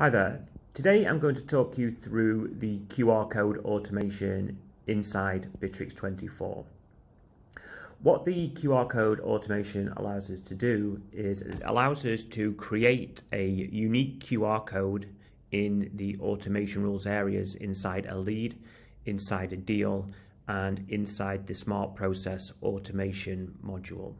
Hi there. Today I'm going to talk you through the QR code automation inside Bitrix 24. What the QR code automation allows us to do is it allows us to create a unique QR code in the automation rules areas inside a lead, inside a deal, and inside the smart process automation module.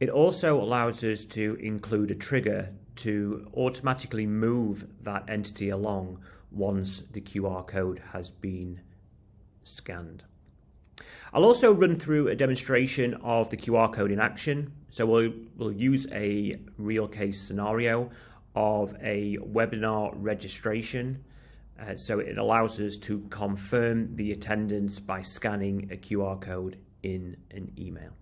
It also allows us to include a trigger to automatically move that entity along once the QR code has been scanned. I'll also run through a demonstration of the QR code in action. So we'll, we'll use a real case scenario of a webinar registration. Uh, so it allows us to confirm the attendance by scanning a QR code in an email.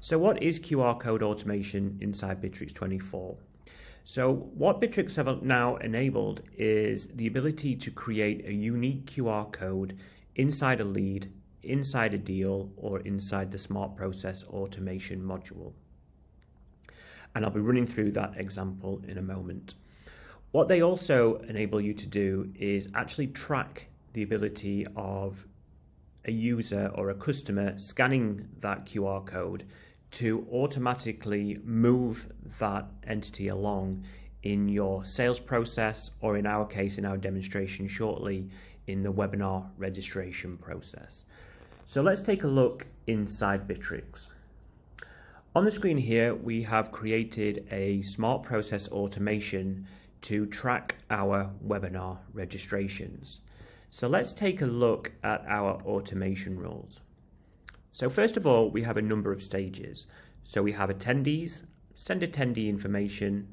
So what is QR code automation inside Bitrix 24? So what Bitrix have now enabled is the ability to create a unique QR code inside a lead, inside a deal, or inside the Smart Process Automation module. And I'll be running through that example in a moment. What they also enable you to do is actually track the ability of a user or a customer scanning that QR code to automatically move that entity along in your sales process or in our case in our demonstration shortly in the webinar registration process. So let's take a look inside Bitrix. On the screen here we have created a smart process automation to track our webinar registrations. So let's take a look at our automation rules. So first of all, we have a number of stages. So we have attendees, send attendee information,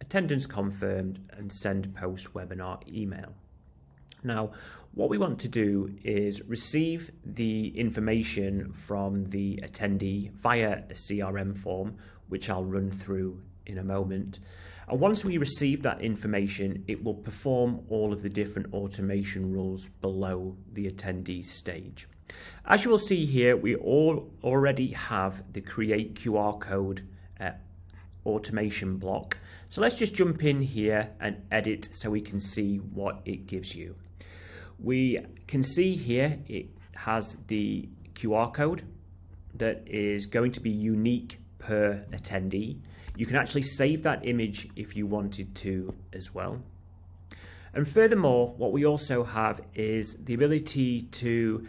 attendance confirmed, and send post-webinar email. Now, what we want to do is receive the information from the attendee via a CRM form, which I'll run through in a moment. And once we receive that information, it will perform all of the different automation rules below the attendee stage. As you will see here, we all already have the create QR code uh, automation block. So let's just jump in here and edit so we can see what it gives you. We can see here it has the QR code that is going to be unique per attendee. You can actually save that image if you wanted to as well. And furthermore, what we also have is the ability to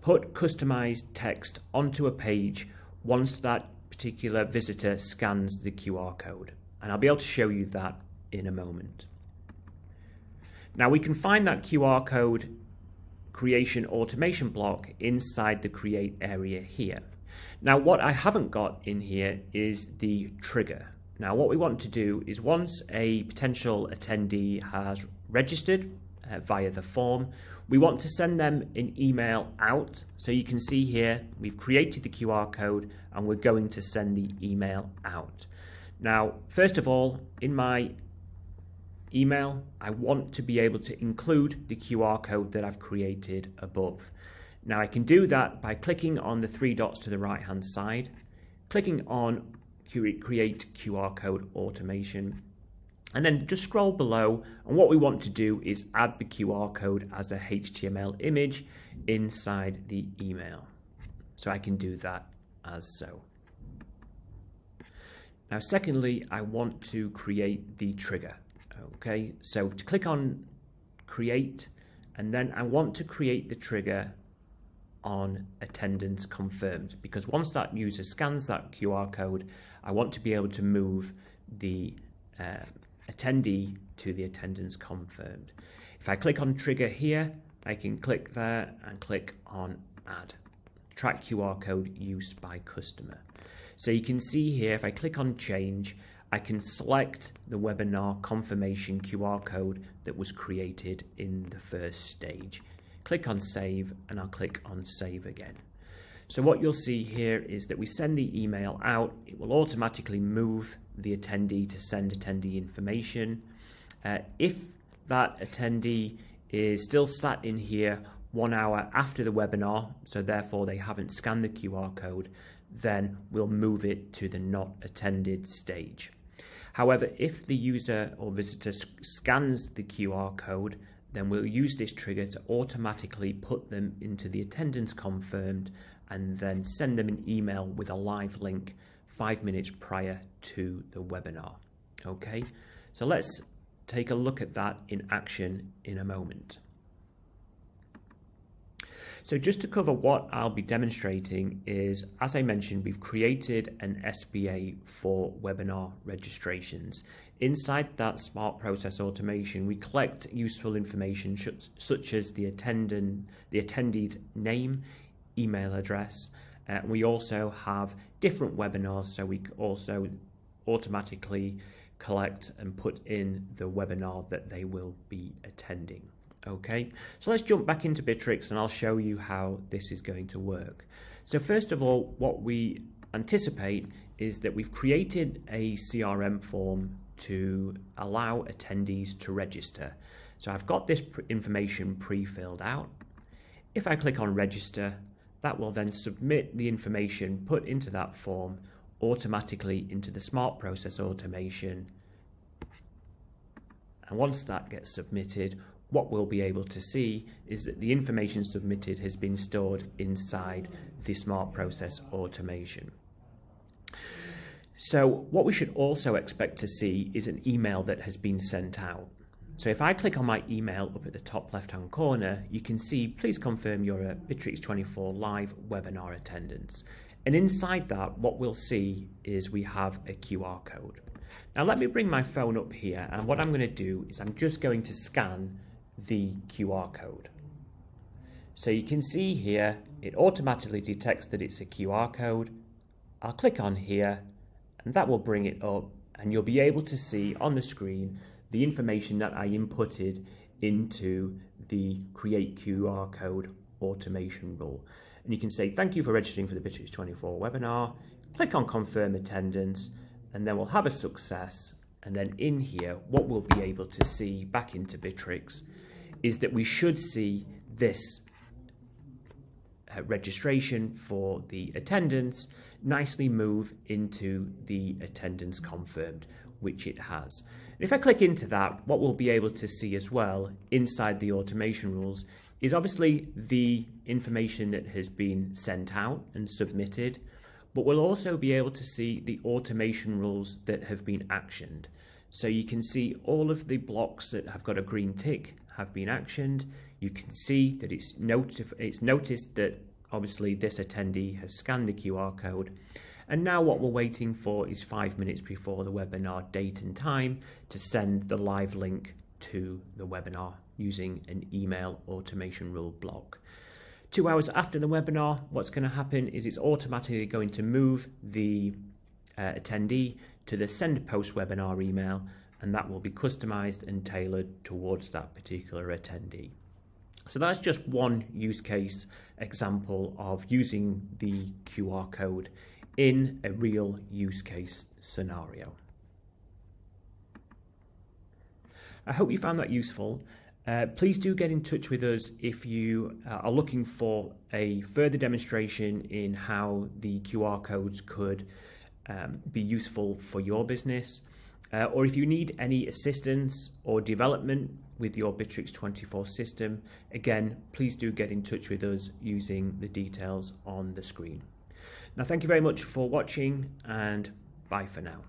put customized text onto a page once that particular visitor scans the QR code. And I'll be able to show you that in a moment. Now we can find that QR code creation automation block inside the create area here. Now what I haven't got in here is the trigger. Now what we want to do is once a potential attendee has registered uh, via the form. We want to send them an email out. So you can see here, we've created the QR code and we're going to send the email out. Now, first of all, in my email, I want to be able to include the QR code that I've created above. Now I can do that by clicking on the three dots to the right hand side, clicking on create QR code automation and then just scroll below and what we want to do is add the QR code as a HTML image inside the email. So I can do that as so. Now secondly, I want to create the trigger. Okay, so to click on create and then I want to create the trigger on attendance confirmed because once that user scans that QR code, I want to be able to move the uh, attendee to the attendance confirmed. If I click on trigger here, I can click there and click on add. Track QR code use by customer. So you can see here, if I click on change, I can select the webinar confirmation QR code that was created in the first stage. Click on save and I'll click on save again. So what you'll see here is that we send the email out, it will automatically move the attendee to send attendee information. Uh, if that attendee is still sat in here one hour after the webinar, so therefore they haven't scanned the QR code, then we'll move it to the not attended stage. However, if the user or visitor scans the QR code, then we'll use this trigger to automatically put them into the attendance confirmed and then send them an email with a live link five minutes prior to the webinar. Okay, so let's take a look at that in action in a moment. So just to cover what I'll be demonstrating is, as I mentioned, we've created an SPA for webinar registrations. Inside that smart process automation, we collect useful information such as the attendant, the attendee's name, email address. Uh, we also have different webinars, so we also automatically collect and put in the webinar that they will be attending. Okay, so let's jump back into Bitrix and I'll show you how this is going to work. So first of all, what we anticipate is that we've created a CRM form to allow attendees to register. So I've got this information pre-filled out. If I click on register, that will then submit the information put into that form automatically into the smart process automation. And once that gets submitted, what we'll be able to see is that the information submitted has been stored inside the smart process automation. So what we should also expect to see is an email that has been sent out. So if I click on my email up at the top left hand corner, you can see please confirm you're a Bitrix 24 live webinar attendance. And inside that, what we'll see is we have a QR code. Now let me bring my phone up here and what I'm going to do is I'm just going to scan the QR code. So you can see here, it automatically detects that it's a QR code. I'll click on here and that will bring it up and you'll be able to see on the screen the information that I inputted into the create QR code automation rule. And you can say, thank you for registering for the Bitrix 24 webinar. Click on confirm attendance and then we'll have a success. And then in here, what we'll be able to see back into Bitrix is that we should see this uh, registration for the attendance nicely move into the attendance confirmed, which it has. If I click into that, what we'll be able to see as well inside the automation rules is obviously the information that has been sent out and submitted, but we'll also be able to see the automation rules that have been actioned. So you can see all of the blocks that have got a green tick have been actioned. You can see that it's, notif it's noticed that obviously this attendee has scanned the QR code. And now what we're waiting for is five minutes before the webinar date and time to send the live link to the webinar using an email automation rule block. Two hours after the webinar, what's going to happen is it's automatically going to move the uh, attendee to the send post webinar email and that will be customized and tailored towards that particular attendee. So that's just one use case example of using the QR code in a real use case scenario. I hope you found that useful. Uh, please do get in touch with us if you uh, are looking for a further demonstration in how the QR codes could um, be useful for your business. Uh, or if you need any assistance or development with your Bitrix 24 system, again, please do get in touch with us using the details on the screen. Now, thank you very much for watching and bye for now.